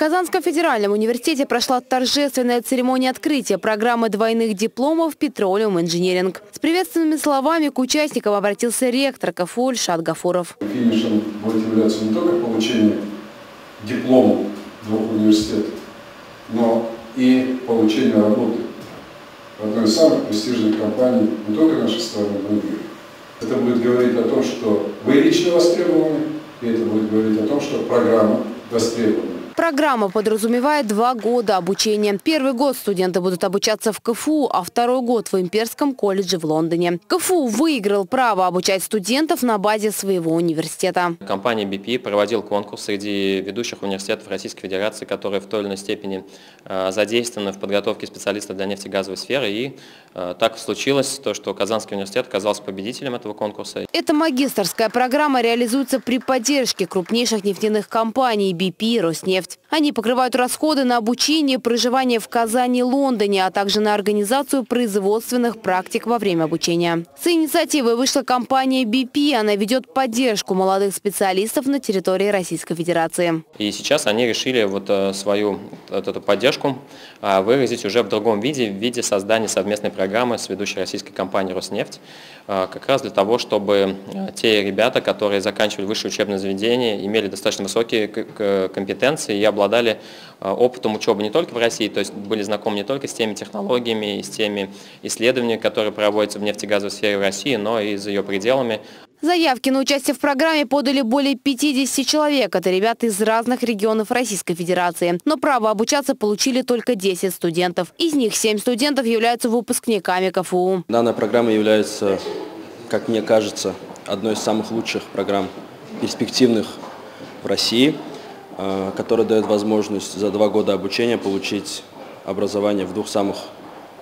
Казанском федеральном университете прошла торжественная церемония открытия программы двойных дипломов «Петролиум Инжиниринг». С приветственными словами к участникам обратился ректор КФУ Ильшат Гафуров. Финишем будет являться не только получение диплома двух университетов, но и получение работы в одной из самых престижных компаний не только нашей страны, но и мира. Это будет говорить о том, что вы лично востребованы, и это будет говорить о том, что программа востребована. Программа подразумевает два года обучения. Первый год студенты будут обучаться в КФУ, а второй год в Имперском колледже в Лондоне. КФУ выиграл право обучать студентов на базе своего университета. Компания BP проводил конкурс среди ведущих университетов Российской Федерации, которые в той или иной степени э, задействованы в подготовке специалистов для нефтегазовой сферы. И э, так случилось, то, что Казанский университет оказался победителем этого конкурса. Эта магистрская программа реализуется при поддержке крупнейших нефтяных компаний BP и Роснефть область. Они покрывают расходы на обучение, проживание в Казани, Лондоне, а также на организацию производственных практик во время обучения. С инициативой вышла компания BP. Она ведет поддержку молодых специалистов на территории Российской Федерации. И сейчас они решили вот э, свою вот эту поддержку а, выразить уже в другом виде, в виде создания совместной программы с ведущей российской компанией «Роснефть», а, как раз для того, чтобы э, те ребята, которые заканчивали высшее учебное заведение, имели достаточно высокие компетенции и обладали э, опытом учебы не только в России, то есть были знакомы не только с теми технологиями и с теми исследованиями, которые проводятся в нефтегазовой сфере в России, но и за ее пределами. Заявки на участие в программе подали более 50 человек. Это ребята из разных регионов Российской Федерации. Но право обучаться получили только 10 студентов. Из них 7 студентов являются выпускниками КФУ. Данная программа является, как мне кажется, одной из самых лучших программ перспективных в России. Э, который дает возможность за два года обучения получить образование в двух самых,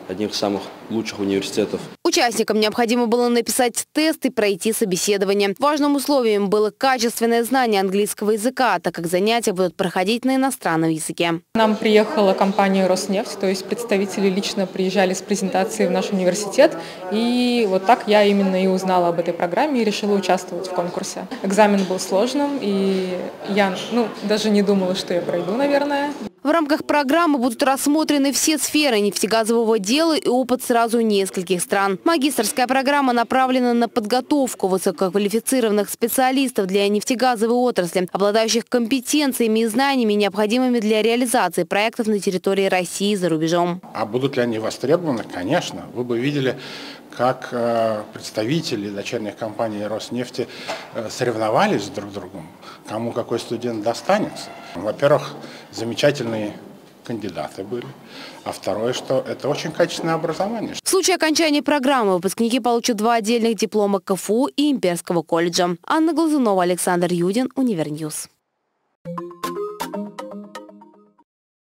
одних из самых лучших университетов. Участникам необходимо было написать тест и пройти собеседование. Важным условием было качественное знание английского языка, так как занятия будут проходить на иностранном языке. нам приехала компания «Роснефть», то есть представители лично приезжали с презентацией в наш университет. И вот так я именно и узнала об этой программе и решила участвовать в конкурсе. Экзамен был сложным, и я ну, даже не думала, что я пройду, наверное. В рамках программы будут рассмотрены все сферы нефтегазового дела и опыт сразу нескольких стран. Магистрская программа направлена на подготовку высококвалифицированных специалистов для нефтегазовой отрасли, обладающих компетенциями и знаниями, необходимыми для реализации проектов на территории России и за рубежом. А будут ли они востребованы? Конечно. Вы бы видели, как э, представители дочерних компаний Роснефти э, соревновались друг с другом, кому какой студент достанется. Во-первых, замечательные кандидаты были. А второе, что это очень качественное образование. В случае окончания программы выпускники получат два отдельных диплома КФУ и Имперского колледжа. Анна Глазунова, Александр Юдин, Univer News.